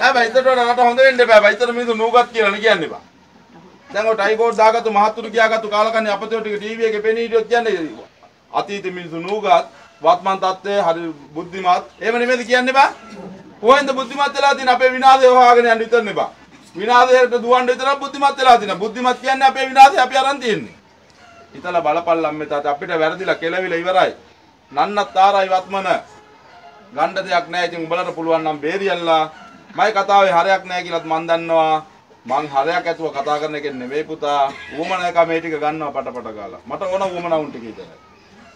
හැබැයි හිතට වඩා රට හොඳ වෙන්න එපා. හිතට මිනිස්සු නූගත් කියලා නේ කියන්නේ බා. දැන් ඔය ටයිකෝඩ් දාගත්තු මහත්තුරු කියාගත්තු කාලකන්ණි අපතේ ටික ටීවී එකේ පෙනී හිටියොත් කියන්නේ අතීත මිනිස්සු නූගත් වත්මන් තත්ත්වයේ හරි බුද්ධිමත්. එහෙම නෙමෙයිද කියන්නේ බා? කොහෙන්ද බුද්ධිමත් වෙලා තියෙන අපේ විනාශය හොයාගෙන යන්න විතරනේ බා. විනාශයට දුවන්න විතරක් බුද්ධිමත් වෙලා තියෙන. බුද්ධිමත් කියන්නේ අපේ විනාශය අපි අරන් තියෙන්නේ. හිතලා බලපල්ලම් මෙතන අපිට වැරදිලා කෙලවිලා ඉවරයි. නන්නත් තාරයි වත්මන ගණ්ඩ දෙයක් නැහැ. ඉතින් උඹලට පුළුවන් නම් බේරියල්ලා. මයි කතාවේ හරයක් නැහැ කියලාත් මන් දන්නවා. මං හරයක් ඇතුව කතා කරන එකෙන් නෙවෙයි පුතා. ඌමන එක මේ ටික ගන්නවා පටපට ගාලා. මට ඕන ඌමන උන් ටික විතරයි.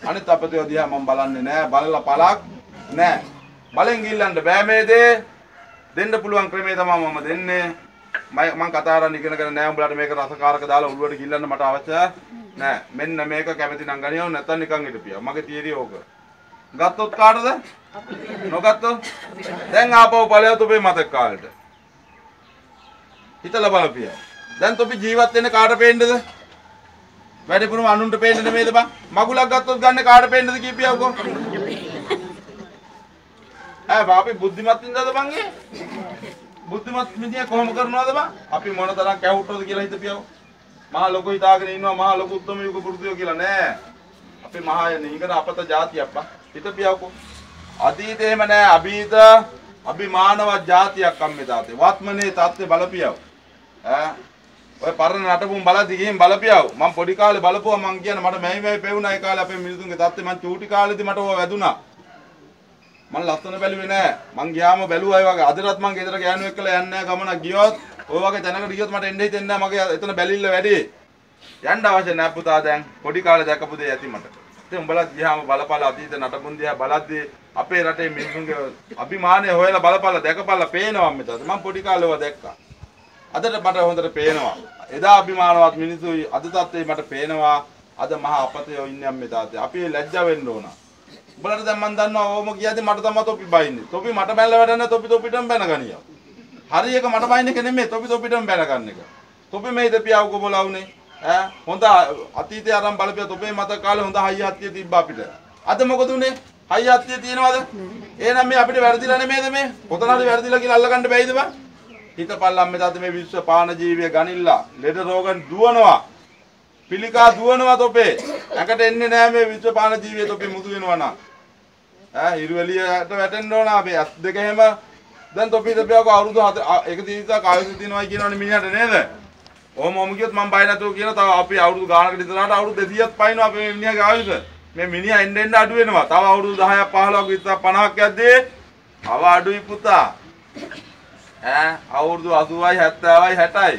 අනිත් අපතේ දිහා මම බලන්නේ නැහැ. බලලා පළක් නැහැ. බලෙන් ගිල්ලන්න බෑ මේ දේ. දෙන්න පුළුවන් ක්‍රමේ තමයි මම දෙන්නේ. මම මං කතා කරන්න ඉගෙනගෙන නැහැ උඹලට මේක රසකාරක දාලා ඔළුවට ගිල්ලන්න මට අවශ්‍ය නැහැ. මෙන්න මේක කැමති නම් ගනියව නැත්තම් නිකන් හිටපියා. මගේ තියරිය ඕක. ගත්තොත් කාටද? නොගත්තොත්? දැන් ආපහු ඵලයක් ඔබේ මතක කාලෙට. හිතලා බලපියා. දැන් තොපි ජීවත් වෙන්නේ කාට පේන්නද? වැඩිපුරම අනුන්ට පේන්න නෙමෙයිද බං? මගුලක් ගත්තොත් ගන්න කාට පේන්නද කියපියවකෝ? ඈ බාපි බුද්ධිමත් ඉඳද බං ඒ? බුද්ධිමත් මිනිහා කොහොම කරනවද බං? අපි මොන තරම් කැවුට්ටෝද කියලා හිතපියව. මහා ලොකු හිතාගෙන ඉන්නවා මහා ලොකු උත්තම යුග පුරුදුයෝ කියලා නෑ. අපි මහා නිගන අපත જાතියක් බං. හිතපියවකෝ. අතීතේ එහෙම නෑ අභීත අභිමානවත් જાතියක් අම්මේ තාත්තේ. වත්මනේ තාත්තේ බලපියව. ඈ ඔය පරණ නටපුම් බලද්දි ගිහින් බලපියව. මම පොඩි කාලේ බලපුවා මං කියන මට මැයි මැයි පෙවුනා ඒ කාලේ අපේ මිනිසුන්ගේ තාත්තේ මං චූටි කාලේදී මට ඕවා වැදුනා. මං ලස්සන බැලුවේ නෑ. මං ගියාම බැලුවා ඒ වගේ. අදටත් මං ගෙදර ගෑනු එක්කලා යන්නේ නෑ ගමනක් ගියොත් ඔය වගේ තැනකට ගියොත් මට එන්න හිතෙන්නේ නෑ මගේ එතන බැලිල්ල වැඩි. යන්න අවශ්‍ය නෑ පුතා දැන්. පොඩි කාලේ දැකපු දේ ඇති මට. ඉතින් උඹලා ගියාම බලපල අතීත නටබුන් දිහා බලද්දී අපේ රටේ මිනිසුන්ගේ අභිමානය හොයලා බලපල දැකපල පේනවා මෙතන. මම පොඩි කාලේ ඒවා දැක්කා. අදට මට හොඳට පේනවා. එදා අභිමානවත් මිනිස්සුයි අද තත්ත්වේ මට පේනවා. අද මහා අපතේ ඉන්නේ අම්මේ තාත්තේ. අපි ලැජ්ජ වෙන්න ඕන. උඹලට දැන් මම දන්නවා ඕම කියද්දි මට තමයි තොපි බයින්නේ. තොපි මට බැලලා වැඩ තොපි තොපිටම බැන ගනියා. හරි එක මට බයින්න එක නෙමෙයි තොපි තොපිටම බැන ගන්න එක. තොපි මේ දෙපියාව කොබලවුනේ. ඈ හොඳ අතීතේ අරන් බලපියා තොපේ මත කාලේ හොඳ හයිය හත්තිය තිබ්බා අපිට. අද මොකද උනේ? හයිය හත්තිය තියෙනවද? එහෙනම් මේ අපිට වැරදිලා නෙමෙයිද මේ? කොතන හරි වැරදිලා කියලා අල්ලගන්න බැයිද බං? හිතපල්ලම් මෙතනද මේ විශ්ව පාන ජීවිය ගනිල්ලා ලෙඩ රෝගන් දුවනවා. පිළිකා දුවනවා තොපේ. ඇඟට එන්නේ නැහැ මේ විශ්ව පාන ජීවිය තොපේ මුතු වෙනවා නම්. ඈ හිරුවැලියට වැටෙන්න ඕන අපේ අත් දෙක එහෙම දැන් තොපි තොපියක අවුරුදු 7 එක දිනක් ආයුෂ දිනවයි කියනවනේ මිනිහට නේද? ඔහොම ඔහොම කියොත් මම බය නැතුව කියන තව අපි අවුරුදු ගානකට ඉඳලාට අවුරුදු 200ක් පයින්නවා අපේ මිනිහාගේ ආයුෂ. මේ මිනිහා එන්න එන්න අඩු වෙනවා. තව අවුරුදු 10ක් 15ක් 20ක් 50ක් යද්දී තව අඩුයි පුතා. ඈ අවුරුදු 80යි 70යි 60යි.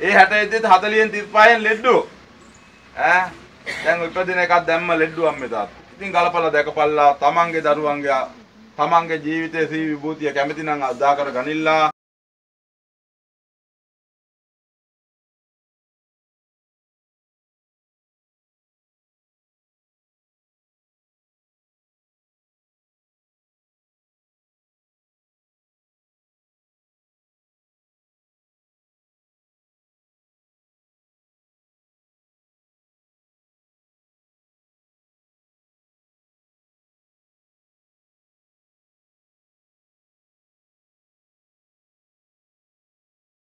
ඒ 60 ඉද්දිත් 40න් 35න් ලෙඩ්ඩු. ඈ දැන් ඉපදින එකක් දැම්ම ලෙඩ්ඩු අම්මේ තාත්තා. ඉතින් ගලපලා දැකපල්ලා තමන්ගේ දරුවන්ගේ තමන්ගේ ජීවිතයේ සී විභූතිය කැමති නම් අදා කර ගනිල්ලා